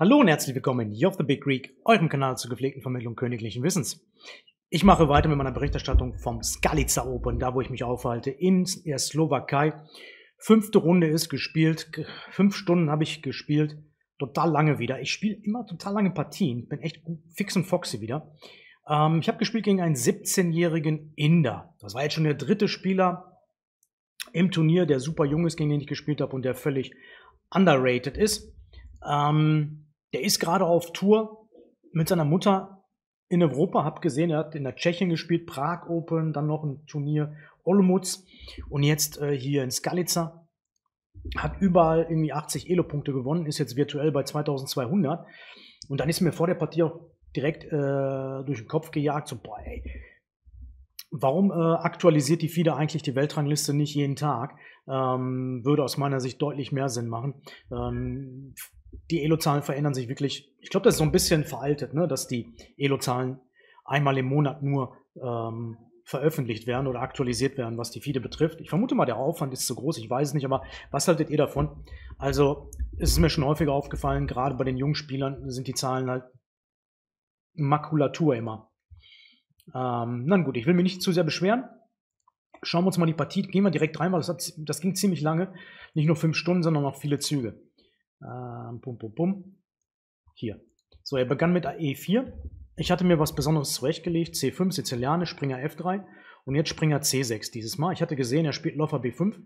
Hallo und herzlich willkommen hier auf The Big Greek, eurem Kanal zur gepflegten Vermittlung königlichen Wissens. Ich mache weiter mit meiner Berichterstattung vom Skalica Open, da wo ich mich aufhalte, in der Slowakei. Fünfte Runde ist gespielt, fünf Stunden habe ich gespielt, total lange wieder. Ich spiele immer total lange Partien, bin echt fix und foxy wieder. Ähm, ich habe gespielt gegen einen 17-jährigen Inder. Das war jetzt schon der dritte Spieler im Turnier, der super jung ist, gegen den ich gespielt habe und der völlig underrated ist. Ähm, der ist gerade auf Tour mit seiner Mutter in Europa. Hab gesehen, er hat in der Tschechien gespielt, Prag Open, dann noch ein Turnier Olomouc und jetzt äh, hier in Skalica. Hat überall irgendwie 80 Elo-Punkte gewonnen, ist jetzt virtuell bei 2200. Und dann ist mir vor der Partie auch direkt äh, durch den Kopf gejagt, so, boah, ey, warum äh, aktualisiert die FIDE eigentlich die Weltrangliste nicht jeden Tag? Ähm, würde aus meiner Sicht deutlich mehr Sinn machen. Ähm, die Elo-Zahlen verändern sich wirklich. Ich glaube, das ist so ein bisschen veraltet, ne? dass die Elo-Zahlen einmal im Monat nur ähm, veröffentlicht werden oder aktualisiert werden, was die FIDE betrifft. Ich vermute mal, der Aufwand ist zu groß, ich weiß es nicht, aber was haltet ihr davon? Also, es ist mir schon häufiger aufgefallen, gerade bei den jungen Spielern sind die Zahlen halt Makulatur immer. Ähm, na gut, ich will mich nicht zu sehr beschweren. Schauen wir uns mal die Partie, gehen wir direkt rein, weil das, hat, das ging ziemlich lange. Nicht nur fünf Stunden, sondern noch viele Züge. Ähm, pum, pum, pum. Hier. So, er begann mit E4. Ich hatte mir was Besonderes zurechtgelegt. C5, Siziliane, Springer F3 und jetzt Springer C6 dieses Mal. Ich hatte gesehen, er spielt Läufer B5.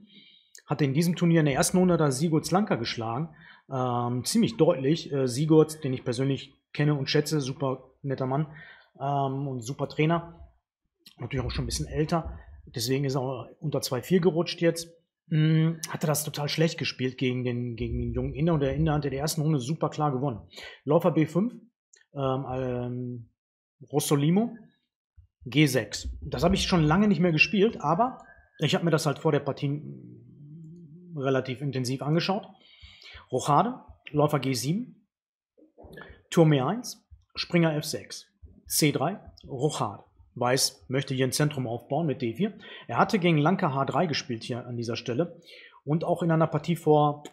Hatte in diesem Turnier in der ersten Runde da Sigurd Slanka geschlagen. Ähm, ziemlich deutlich. Äh, Sigurd, den ich persönlich kenne und schätze, super netter Mann ähm, und super Trainer. Natürlich auch schon ein bisschen älter. Deswegen ist er unter 2-4 gerutscht jetzt. Hm, hatte das total schlecht gespielt gegen den, gegen den jungen Inder und der Inder hat in der ersten Runde super klar gewonnen. Läufer B5, ähm, ähm, Rossolimo, G6. Das habe ich schon lange nicht mehr gespielt, aber ich habe mir das halt vor der Partie relativ intensiv angeschaut. Rochade, Läufer G7, Turm E1, Springer F6, C3, Rochade. Weiß möchte hier ein Zentrum aufbauen mit D4. Er hatte gegen Lanka H3 gespielt hier an dieser Stelle. Und auch in einer Partie vor,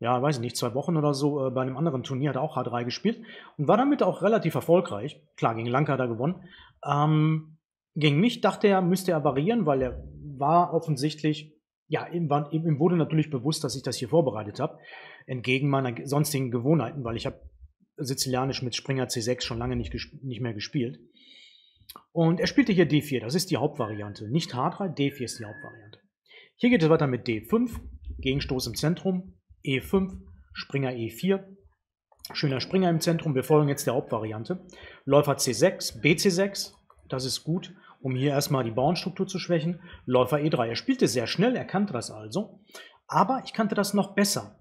ja, weiß ich nicht, zwei Wochen oder so, äh, bei einem anderen Turnier hat er auch H3 gespielt. Und war damit auch relativ erfolgreich. Klar, gegen Lanka hat er gewonnen. Ähm, gegen mich dachte er, müsste er variieren, weil er war offensichtlich, ja, ihm, war, ihm wurde natürlich bewusst, dass ich das hier vorbereitet habe. Entgegen meiner sonstigen Gewohnheiten, weil ich habe Sizilianisch mit Springer C6 schon lange nicht, nicht mehr gespielt. Und er spielte hier D4, das ist die Hauptvariante. Nicht H3, D4 ist die Hauptvariante. Hier geht es weiter mit D5, Gegenstoß im Zentrum, E5, Springer E4, schöner Springer im Zentrum. Wir folgen jetzt der Hauptvariante. Läufer C6, BC6, das ist gut, um hier erstmal die Bauernstruktur zu schwächen. Läufer E3, er spielte sehr schnell, er kannte das also. Aber ich kannte das noch besser.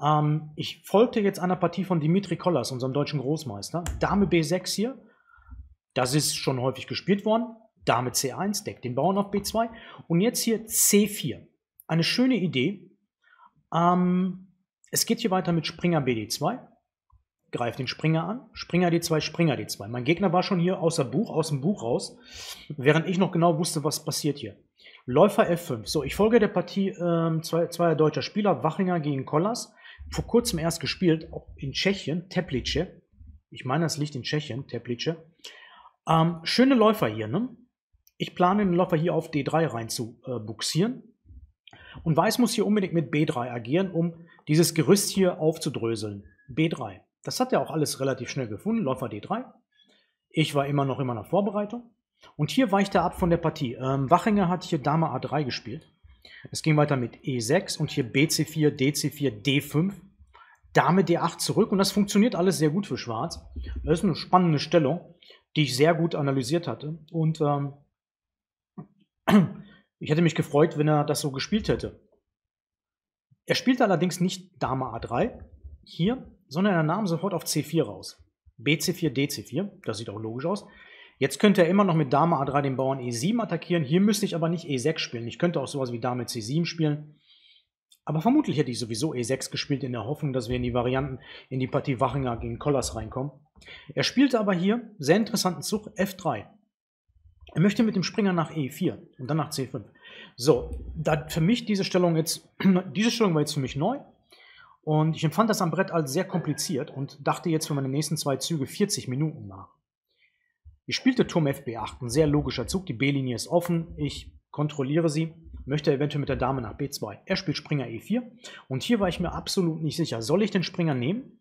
Ähm, ich folgte jetzt einer Partie von Dimitri Kollas, unserem deutschen Großmeister. Dame B6 hier, das ist schon häufig gespielt worden. Dame C1 deckt den Bauern auf B2. Und jetzt hier C4. Eine schöne Idee. Ähm, es geht hier weiter mit Springer BD2. Greift den Springer an. Springer D2, Springer D2. Mein Gegner war schon hier aus, Buch, aus dem Buch raus, während ich noch genau wusste, was passiert hier. Läufer F5. So, ich folge der Partie ähm, zwei, zweier deutscher Spieler, Wachinger gegen Kollas. Vor kurzem erst gespielt, auch in Tschechien, Teplice. Ich meine, das liegt in Tschechien, Teplice. Ähm, schöne Läufer hier, ne? Ich plane den Läufer hier auf D3 rein zu äh, buxieren. Und Weiß muss hier unbedingt mit B3 agieren, um dieses Gerüst hier aufzudröseln. B3. Das hat er auch alles relativ schnell gefunden. Läufer D3. Ich war immer noch in meiner Vorbereitung. Und hier weicht er ab von der Partie. Ähm, Wachinger hat hier Dame A3 gespielt. Es ging weiter mit E6 und hier BC4, DC4, D5. Dame D8 zurück und das funktioniert alles sehr gut für Schwarz. Das ist eine spannende Stellung die ich sehr gut analysiert hatte. Und ähm, ich hätte mich gefreut, wenn er das so gespielt hätte. Er spielte allerdings nicht Dame A3 hier, sondern er nahm sofort auf C4 raus. BC4, DC4, das sieht auch logisch aus. Jetzt könnte er immer noch mit Dame A3 den Bauern E7 attackieren. Hier müsste ich aber nicht E6 spielen. Ich könnte auch sowas wie Dame C7 spielen. Aber vermutlich hätte ich sowieso E6 gespielt in der Hoffnung, dass wir in die Varianten in die Partie Wachinger gegen Kollas reinkommen. Er spielte aber hier, sehr interessanten Zug, F3. Er möchte mit dem Springer nach E4 und dann nach C5. So, da für mich diese Stellung jetzt, diese Stellung war jetzt für mich neu. Und ich empfand das am Brett als sehr kompliziert und dachte jetzt für meine nächsten zwei Züge 40 Minuten nach. Ich spielte Turm FB8, ein sehr logischer Zug, die B-Linie ist offen, ich kontrolliere sie, möchte eventuell mit der Dame nach B2. Er spielt Springer E4 und hier war ich mir absolut nicht sicher, soll ich den Springer nehmen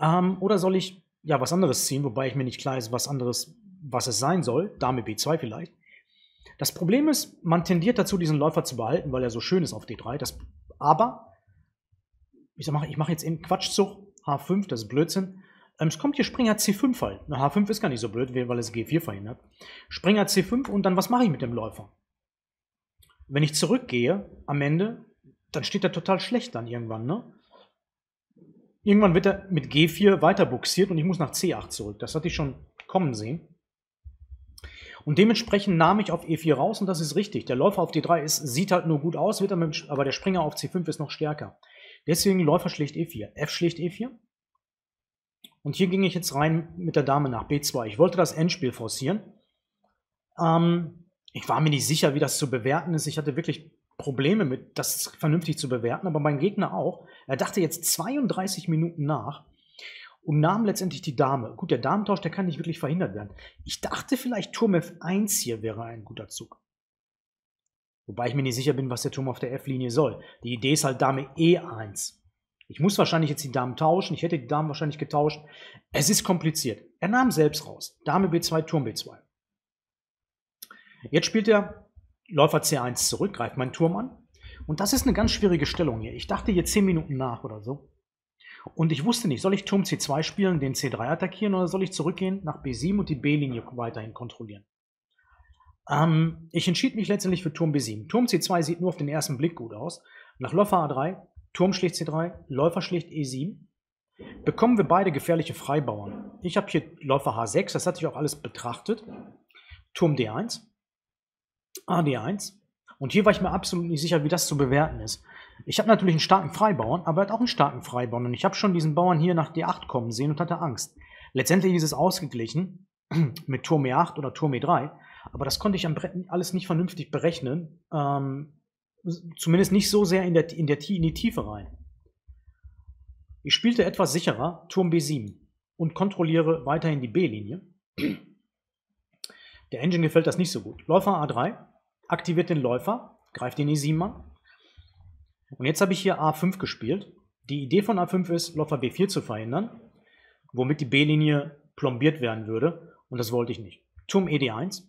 ähm, oder soll ich ja was anderes ziehen, wobei ich mir nicht klar ist, was anderes, was es sein soll, Dame B2 vielleicht. Das Problem ist, man tendiert dazu, diesen Läufer zu behalten, weil er so schön ist auf D3, das, aber ich mache ich mach jetzt eben Quatschzug, H5, das ist Blödsinn. Ähm, es kommt hier Springer C5 halt. Na, H5 ist gar nicht so blöd, weil es G4 verhindert. Springer C5 und dann was mache ich mit dem Läufer? Wenn ich zurückgehe am Ende, dann steht er total schlecht dann irgendwann, ne? Irgendwann wird er mit G4 weiter buxiert und ich muss nach C8 zurück. Das hatte ich schon kommen sehen. Und dementsprechend nahm ich auf E4 raus und das ist richtig. Der Läufer auf D3 ist, sieht halt nur gut aus, wird aber der Springer auf C5 ist noch stärker. Deswegen Läufer schlicht E4. F schlicht E4. Und hier ging ich jetzt rein mit der Dame nach B2. Ich wollte das Endspiel forcieren. Ähm, ich war mir nicht sicher, wie das zu bewerten ist. Ich hatte wirklich Probleme mit, das vernünftig zu bewerten, aber mein Gegner auch. Er dachte jetzt 32 Minuten nach und nahm letztendlich die Dame. Gut, der Damentausch, der kann nicht wirklich verhindert werden. Ich dachte vielleicht Turm F1 hier wäre ein guter Zug. Wobei ich mir nicht sicher bin, was der Turm auf der F-Linie soll. Die Idee ist halt Dame E1. Ich muss wahrscheinlich jetzt die Damen tauschen. Ich hätte die Damen wahrscheinlich getauscht. Es ist kompliziert. Er nahm selbst raus. Dame B2, Turm B2. Jetzt spielt er Läufer C1 zurück, greift meinen Turm an. Und das ist eine ganz schwierige Stellung hier. Ich dachte hier 10 Minuten nach oder so. Und ich wusste nicht, soll ich Turm C2 spielen, den C3 attackieren oder soll ich zurückgehen nach B7 und die B-Linie weiterhin kontrollieren? Ähm, ich entschied mich letztendlich für Turm B7. Turm C2 sieht nur auf den ersten Blick gut aus. Nach Läufer A3, Turm schlicht C3, Läufer schlicht E7. Bekommen wir beide gefährliche Freibauern. Ich habe hier Läufer H6, das hatte ich auch alles betrachtet. Turm D1, AD1. Und hier war ich mir absolut nicht sicher, wie das zu bewerten ist. Ich habe natürlich einen starken Freibauern, aber er hat auch einen starken Freibauern. Und ich habe schon diesen Bauern hier nach D8 kommen sehen und hatte Angst. Letztendlich ist es ausgeglichen mit Turm E8 oder Turm E3. Aber das konnte ich am Brett alles nicht vernünftig berechnen. Ähm, zumindest nicht so sehr in, der, in, der, in die Tiefe rein. Ich spielte etwas sicherer, Turm B7 und kontrolliere weiterhin die B-Linie. Der Engine gefällt das nicht so gut. Läufer A3, aktiviert den Läufer, greift den E7 an. Und jetzt habe ich hier A5 gespielt. Die Idee von A5 ist, Läufer B4 zu verhindern, womit die B-Linie plombiert werden würde. Und das wollte ich nicht. Turm ED1.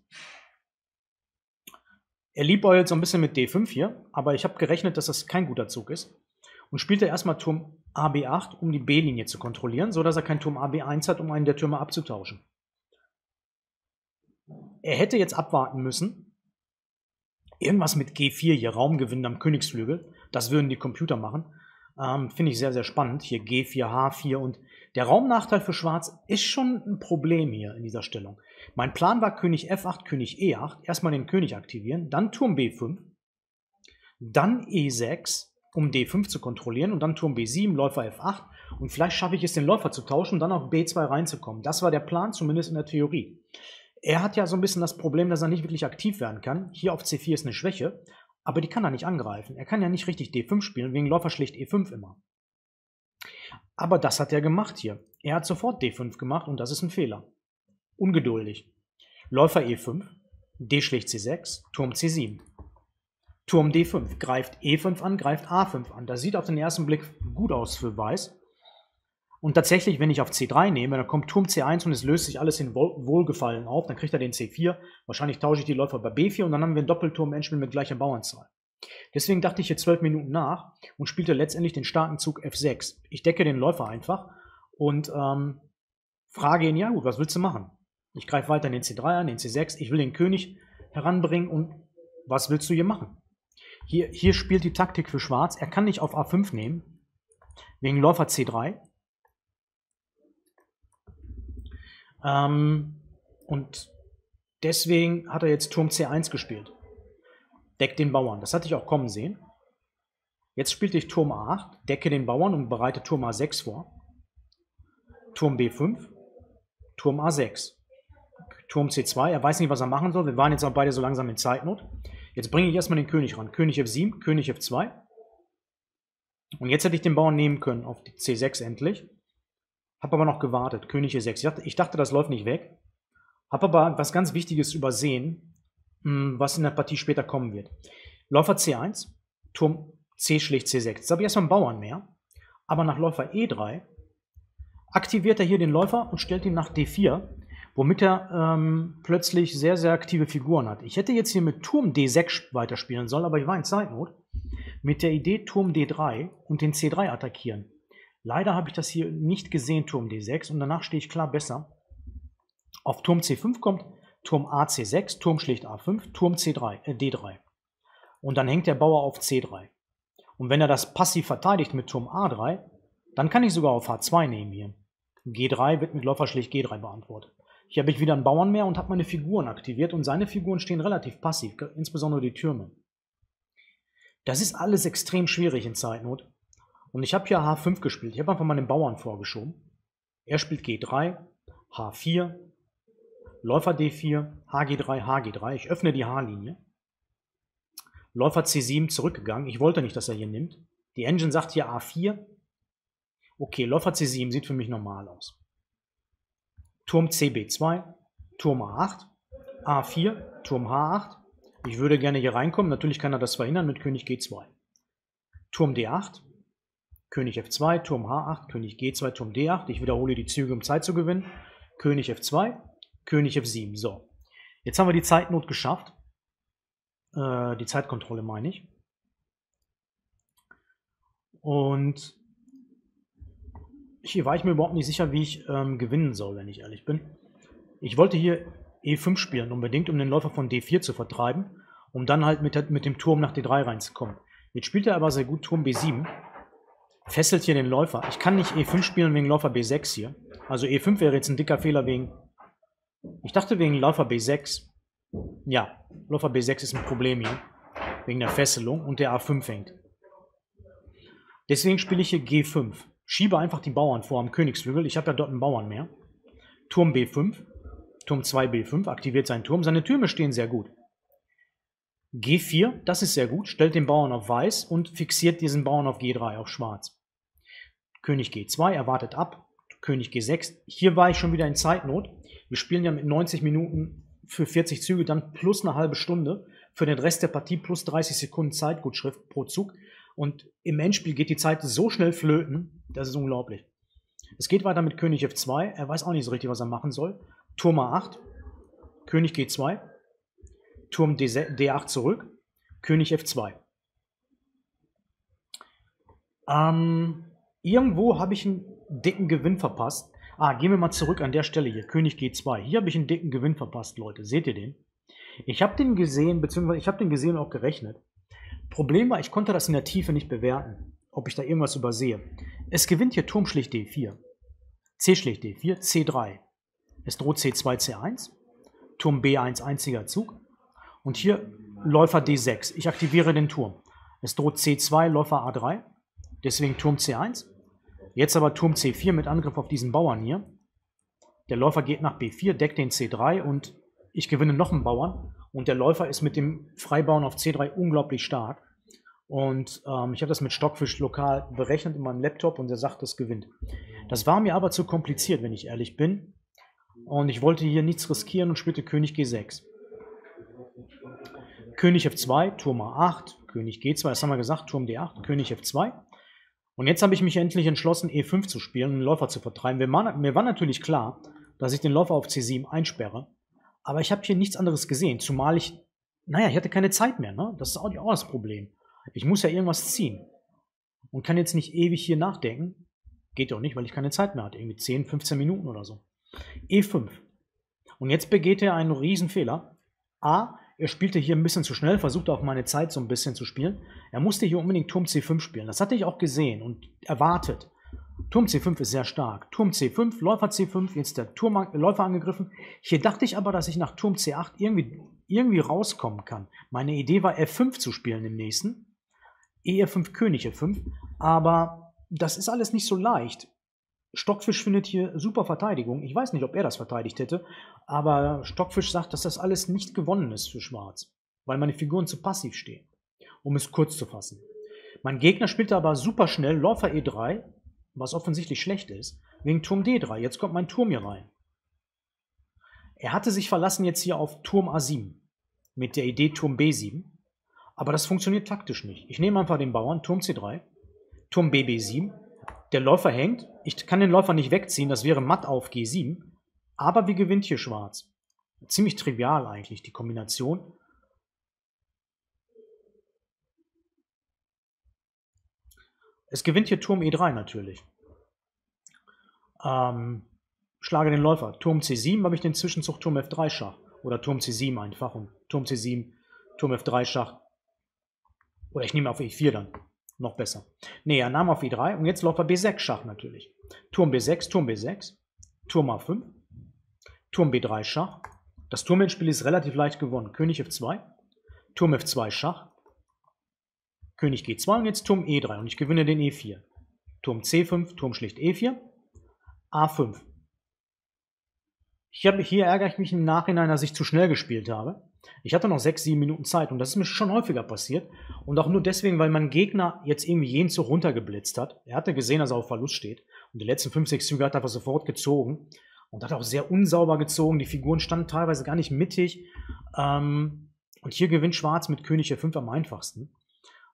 Er liebäugelt so ein bisschen mit D5 hier, aber ich habe gerechnet, dass das kein guter Zug ist. Und spielte erstmal Turm AB8, um die B-Linie zu kontrollieren, sodass er kein Turm AB1 hat, um einen der Türme abzutauschen. Er hätte jetzt abwarten müssen. Irgendwas mit G4 hier, Raumgewinn am Königsflügel. Das würden die Computer machen. Ähm, Finde ich sehr, sehr spannend. Hier G4, H4 und der Raumnachteil für Schwarz ist schon ein Problem hier in dieser Stellung. Mein Plan war König F8, König E8, erstmal den König aktivieren, dann Turm B5, dann E6, um D5 zu kontrollieren und dann Turm B7, Läufer F8 und vielleicht schaffe ich es, den Läufer zu tauschen und dann auf B2 reinzukommen. Das war der Plan, zumindest in der Theorie. Er hat ja so ein bisschen das Problem, dass er nicht wirklich aktiv werden kann. Hier auf C4 ist eine Schwäche, aber die kann er nicht angreifen. Er kann ja nicht richtig D5 spielen, wegen Läufer schlicht E5 immer. Aber das hat er gemacht hier. Er hat sofort D5 gemacht und das ist ein Fehler. Ungeduldig. Läufer E5, D schlicht C6, Turm C7. Turm D5, greift E5 an, greift A5 an. Das sieht auf den ersten Blick gut aus für Weiß. Und tatsächlich, wenn ich auf C3 nehme, dann kommt Turm C1 und es löst sich alles in Wohlgefallen auf. Dann kriegt er den C4. Wahrscheinlich tausche ich die Läufer bei B4 und dann haben wir einen Doppelturm-Endspiel mit gleicher Bauernzahl. Deswegen dachte ich hier zwölf Minuten nach und spielte letztendlich den starken Zug F6. Ich decke den Läufer einfach und ähm, frage ihn, ja gut, was willst du machen? Ich greife weiter den C3 an, den C6, ich will den König heranbringen und was willst du hier machen? Hier, hier spielt die Taktik für Schwarz, er kann nicht auf A5 nehmen, wegen Läufer C3. Ähm, und deswegen hat er jetzt Turm C1 gespielt deckt den Bauern. Das hatte ich auch kommen sehen. Jetzt spielte ich Turm A8, decke den Bauern und bereite Turm A6 vor. Turm B5, Turm A6. Turm C2, er weiß nicht, was er machen soll. Wir waren jetzt auch beide so langsam in Zeitnot. Jetzt bringe ich erstmal den König ran. König F7, König F2. Und jetzt hätte ich den Bauern nehmen können auf die C6 endlich. Hab aber noch gewartet. König E6. Ich dachte, das läuft nicht weg. Hab aber was ganz Wichtiges übersehen, hm, was in der Partie später kommen wird. Läufer C1, Turm C schlägt C6. Jetzt habe ich erstmal einen Bauern mehr. Aber nach Läufer E3 aktiviert er hier den Läufer und stellt ihn nach D4, womit er ähm, plötzlich sehr, sehr aktive Figuren hat. Ich hätte jetzt hier mit Turm D6 weiterspielen sollen, aber ich war in Zeitnot. Mit der Idee Turm D3 und den C3 attackieren. Leider habe ich das hier nicht gesehen, Turm D6, und danach stehe ich klar besser. Auf Turm C5 kommt Turm AC6, Turm schlägt A5, Turm C3, äh, D3. Und dann hängt der Bauer auf C3. Und wenn er das passiv verteidigt mit Turm A3, dann kann ich sogar auf H2 nehmen hier. G3 wird mit Läufer schlägt G3 beantwortet. Hier habe ich wieder einen Bauern mehr und habe meine Figuren aktiviert und seine Figuren stehen relativ passiv, insbesondere die Türme. Das ist alles extrem schwierig in Zeitnot. Und ich habe hier H5 gespielt. Ich habe einfach meinen Bauern vorgeschoben. Er spielt G3, H4, Läufer D4, HG3, HG3. Ich öffne die H-Linie. Läufer C7 zurückgegangen. Ich wollte nicht, dass er hier nimmt. Die Engine sagt hier A4. Okay, Läufer C7 sieht für mich normal aus. Turm CB2, Turm A8, A4, Turm H8. Ich würde gerne hier reinkommen. Natürlich kann er das verhindern mit König G2. Turm D8, König F2, Turm H8, König G2, Turm D8. Ich wiederhole die Züge, um Zeit zu gewinnen. König F2, König F7. So, jetzt haben wir die Zeitnot geschafft. Äh, die Zeitkontrolle meine ich. Und hier war ich mir überhaupt nicht sicher, wie ich ähm, gewinnen soll, wenn ich ehrlich bin. Ich wollte hier E5 spielen, unbedingt, um den Läufer von D4 zu vertreiben, um dann halt mit, mit dem Turm nach D3 reinzukommen. Jetzt spielt er aber sehr gut Turm B7, fesselt hier den Läufer. Ich kann nicht E5 spielen wegen Läufer B6 hier. Also E5 wäre jetzt ein dicker Fehler wegen... Ich dachte wegen Läufer B6. Ja, Läufer B6 ist ein Problem hier. Wegen der Fesselung und der A5 hängt. Deswegen spiele ich hier G5. Schiebe einfach die Bauern vor am Königsflügel. Ich habe ja dort einen Bauern mehr. Turm B5. Turm 2 B5 aktiviert seinen Turm. Seine Türme stehen sehr gut. G4, das ist sehr gut, stellt den Bauern auf Weiß und fixiert diesen Bauern auf G3, auf Schwarz. König G2, er wartet ab. König G6. Hier war ich schon wieder in Zeitnot. Wir spielen ja mit 90 Minuten für 40 Züge, dann plus eine halbe Stunde. Für den Rest der Partie plus 30 Sekunden Zeitgutschrift pro Zug. Und im Endspiel geht die Zeit so schnell flöten, das ist unglaublich. Es geht weiter mit König F2. Er weiß auch nicht so richtig, was er machen soll. Turm A8, König G2, Turm D8 zurück, König F2. Ähm, irgendwo habe ich einen dicken Gewinn verpasst. Ah, gehen wir mal zurück an der Stelle hier. König G2. Hier habe ich einen dicken Gewinn verpasst, Leute. Seht ihr den? Ich habe den gesehen, beziehungsweise ich habe den gesehen und auch gerechnet. Problem war, ich konnte das in der Tiefe nicht bewerten, ob ich da irgendwas übersehe. Es gewinnt hier Turm schlicht D4, C schlicht D4, C3. Es droht C2, C1, Turm B1, einziger Zug. Und hier Läufer D6. Ich aktiviere den Turm. Es droht C2, Läufer A3, deswegen Turm C1. Jetzt aber Turm C4 mit Angriff auf diesen Bauern hier. Der Läufer geht nach B4, deckt den C3 und ich gewinne noch einen Bauern. Und der Läufer ist mit dem Freibauen auf C3 unglaublich stark. Und ähm, ich habe das mit Stockfisch lokal berechnet in meinem Laptop und der sagt, das gewinnt. Das war mir aber zu kompliziert, wenn ich ehrlich bin. Und ich wollte hier nichts riskieren und spielte König G6. König F2, Turm A8, König G2, das haben wir gesagt, Turm D8, König F2. Und jetzt habe ich mich endlich entschlossen, E5 zu spielen und den Läufer zu vertreiben. Mir war natürlich klar, dass ich den Läufer auf C7 einsperre. Aber ich habe hier nichts anderes gesehen, zumal ich, naja, ich hatte keine Zeit mehr, ne? Das ist auch, auch das Problem. Ich muss ja irgendwas ziehen. Und kann jetzt nicht ewig hier nachdenken. Geht doch nicht, weil ich keine Zeit mehr hatte. Irgendwie 10, 15 Minuten oder so. E5. Und jetzt begeht er einen Riesenfehler. A, er spielte hier ein bisschen zu schnell, versuchte auch meine Zeit so ein bisschen zu spielen. Er musste hier unbedingt Turm C5 spielen. Das hatte ich auch gesehen und erwartet. Turm C5 ist sehr stark. Turm C5, Läufer C5, jetzt der Turm, Läufer angegriffen. Hier dachte ich aber, dass ich nach Turm C8 irgendwie, irgendwie rauskommen kann. Meine Idee war, F5 zu spielen im nächsten. EF5, König F5. Aber das ist alles nicht so leicht. Stockfisch findet hier super Verteidigung. Ich weiß nicht, ob er das verteidigt hätte, aber Stockfisch sagt, dass das alles nicht gewonnen ist für Schwarz, weil meine Figuren zu passiv stehen, um es kurz zu fassen. Mein Gegner spielte aber super schnell Läufer E3, was offensichtlich schlecht ist, wegen Turm D3. Jetzt kommt mein Turm hier rein. Er hatte sich verlassen jetzt hier auf Turm A7 mit der Idee Turm B7. Aber das funktioniert taktisch nicht. Ich nehme einfach den Bauern, Turm C3, Turm BB7. Der Läufer hängt. Ich kann den Läufer nicht wegziehen, das wäre matt auf G7. Aber wie gewinnt hier Schwarz? Ziemlich trivial eigentlich, die Kombination. Es gewinnt hier Turm E3 natürlich. Ähm, schlage den Läufer. Turm C7 habe ich den Zwischenzug Turm F3 Schach. Oder Turm C7 einfach und Turm C7, Turm F3 Schach. Oder ich nehme auf E4 dann. Noch besser. Ne, er nahm auf E3 und jetzt Läufer B6 Schach natürlich. Turm B6, Turm B6, Turm A5, Turm B3 Schach. Das Turmendspiel ist relativ leicht gewonnen. König F2, Turm F2 Schach, König G2 und jetzt Turm E3 und ich gewinne den E4. Turm C5, Turm schlicht E4, A5. Ich habe, hier ärgere ich mich im Nachhinein, dass ich zu schnell gespielt habe. Ich hatte noch sechs, sieben Minuten Zeit und das ist mir schon häufiger passiert. Und auch nur deswegen, weil mein Gegner jetzt irgendwie jeden Zug runtergeblitzt hat. Er hatte gesehen, dass er auf Verlust steht. Und die letzten fünf, sechs Züge hat er einfach sofort gezogen. Und hat auch sehr unsauber gezogen. Die Figuren standen teilweise gar nicht mittig. Ähm, und hier gewinnt Schwarz mit König F5 am einfachsten.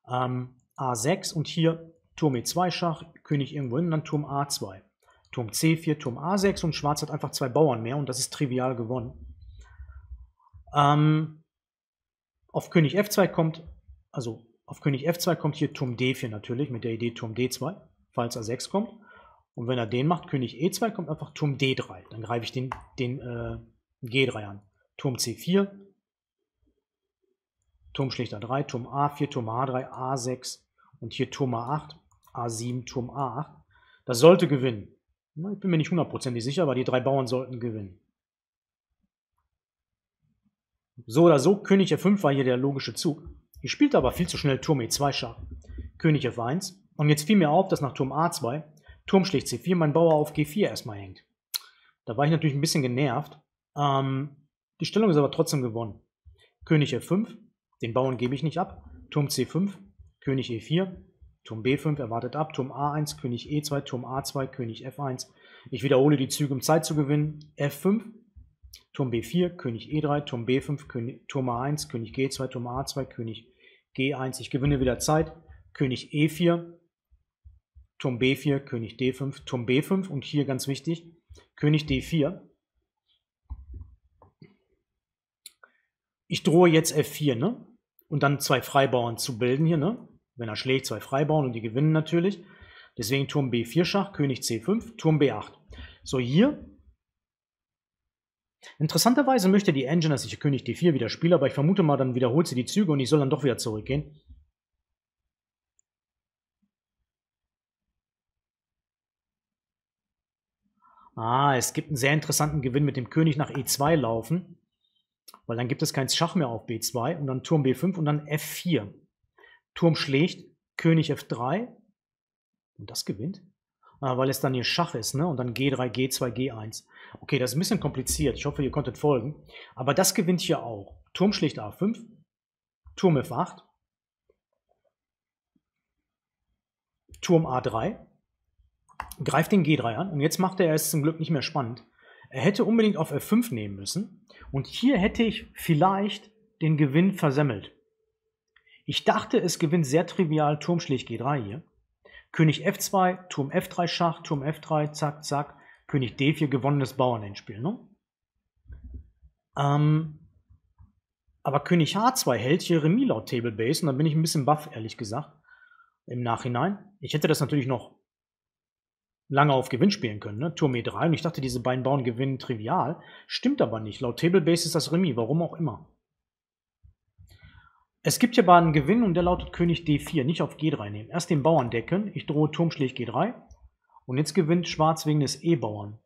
Ähm, A6 und hier Turm E2 Schach, König irgendwo hin und dann Turm A2. Turm C4, Turm A6 und Schwarz hat einfach zwei Bauern mehr und das ist trivial gewonnen. Ähm, auf König F2 kommt, also auf König F2 kommt hier Turm D4 natürlich mit der Idee Turm D2, falls A6 kommt. Und wenn er den macht, König E2 kommt einfach Turm D3. Dann greife ich den, den äh, G3 an. Turm C4, Turm schlichter 3, Turm A4, Turm A3, A6 und hier Turm A8, A7, Turm A8. Das sollte gewinnen. Ich bin mir nicht hundertprozentig sicher, aber die drei Bauern sollten gewinnen. So oder so, König F5 war hier der logische Zug. Ich spielte aber viel zu schnell Turm E2 Schach. König F1. Und jetzt fiel mir auf, dass nach Turm A2 Turm schlicht C4 mein Bauer auf G4 erstmal hängt. Da war ich natürlich ein bisschen genervt. Ähm, die Stellung ist aber trotzdem gewonnen. König F5, den Bauern gebe ich nicht ab. Turm C5, König E4, Turm B5 erwartet ab, Turm A1, König E2, Turm A2, König F1. Ich wiederhole die Züge, um Zeit zu gewinnen. F5, Turm B4, König E3, Turm B5, König, Turm A1, König G2, Turm A2, König G1. Ich gewinne wieder Zeit. König E4, Turm B4, König D5, Turm B5 und hier ganz wichtig, König D4. Ich drohe jetzt F4, ne? Und dann zwei Freibauern zu bilden hier, ne? Wenn er schlägt, zwei Freibauern und die gewinnen natürlich. Deswegen Turm B4 Schach, König C5, Turm B8. So, hier. Interessanterweise möchte die Engine, dass ich König D4 wieder spiele, aber ich vermute mal, dann wiederholt sie die Züge und ich soll dann doch wieder zurückgehen. Ah, es gibt einen sehr interessanten Gewinn mit dem König nach E2 laufen, weil dann gibt es kein Schach mehr auf B2 und dann Turm B5 und dann F4. Turm schlägt, König F3 und das gewinnt, ah, weil es dann hier Schach ist, ne? Und dann G3, G2, G1. Okay, das ist ein bisschen kompliziert. Ich hoffe, ihr konntet folgen. Aber das gewinnt hier auch. Turm schlägt A5, Turm F8, Turm A3, greift den G3 an und jetzt macht er es zum Glück nicht mehr spannend. Er hätte unbedingt auf F5 nehmen müssen und hier hätte ich vielleicht den Gewinn versemmelt. Ich dachte, es gewinnt sehr trivial Turm schlägt G3 hier. König F2, Turm F3 Schach, Turm F3, zack, zack. König D4, gewonnenes Bauernendspiel, ne? Ähm, aber König H2 hält hier Remis laut Table Base und da bin ich ein bisschen baff, ehrlich gesagt, im Nachhinein. Ich hätte das natürlich noch lange auf Gewinn spielen können, ne? Turm E3 und ich dachte, diese beiden Bauern gewinnen trivial. Stimmt aber nicht. Laut Table Base ist das Remis, warum auch immer. Es gibt hier aber einen Gewinn und der lautet König D4, nicht auf G3 nehmen. Erst den Bauern decken, ich drohe Turm schlägt G3 und jetzt gewinnt Schwarz wegen des E-Bauern.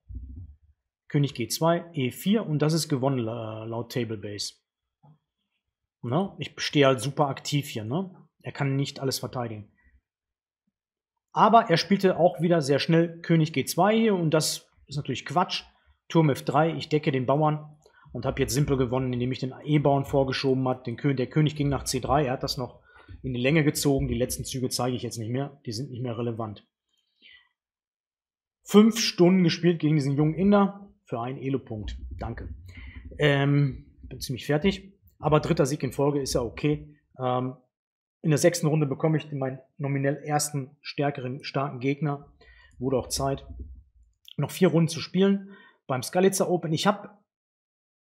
König G2, E4 und das ist gewonnen laut Tablebase. Ne? Ich stehe halt super aktiv hier. Ne? Er kann nicht alles verteidigen. Aber er spielte auch wieder sehr schnell König G2 hier und das ist natürlich Quatsch. Turm F3, ich decke den Bauern und habe jetzt simpel gewonnen, indem ich den E-Bauern vorgeschoben hat. Den König, der König ging nach C3, er hat das noch in die Länge gezogen. Die letzten Züge zeige ich jetzt nicht mehr. Die sind nicht mehr relevant. Fünf Stunden gespielt gegen diesen jungen Inder für einen Elo-Punkt. Danke. Ähm, bin ziemlich fertig. Aber dritter Sieg in Folge ist ja okay. Ähm, in der sechsten Runde bekomme ich meinen nominell ersten stärkeren, starken Gegner. Wurde auch Zeit, noch vier Runden zu spielen beim Skalitzer Open. Ich habe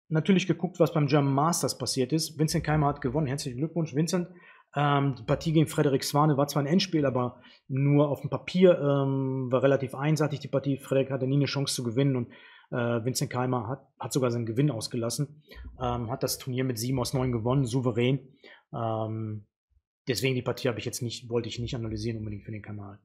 natürlich geguckt, was beim German Masters passiert ist. Vincent Keimer hat gewonnen. Herzlichen Glückwunsch, Vincent. Ähm, die Partie gegen Frederik Swane war zwar ein Endspiel, aber nur auf dem Papier ähm, war relativ einseitig die Partie. Frederik hatte nie eine Chance zu gewinnen und äh, Vincent Keimer hat, hat sogar seinen Gewinn ausgelassen. Ähm, hat das Turnier mit 7 aus 9 gewonnen, souverän. Ähm, deswegen die Partie habe ich jetzt nicht, wollte ich nicht analysieren unbedingt für den Kanal.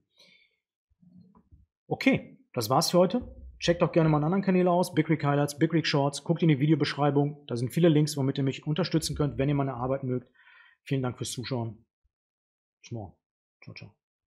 Okay, das war's für heute. Checkt auch gerne meine anderen Kanäle aus, Big Rig Highlights, Big Rig Shorts, guckt in die Videobeschreibung, da sind viele Links, womit ihr mich unterstützen könnt, wenn ihr meine Arbeit mögt. Vielen Dank fürs Zuschauen. Bis morgen. Ciao, ciao.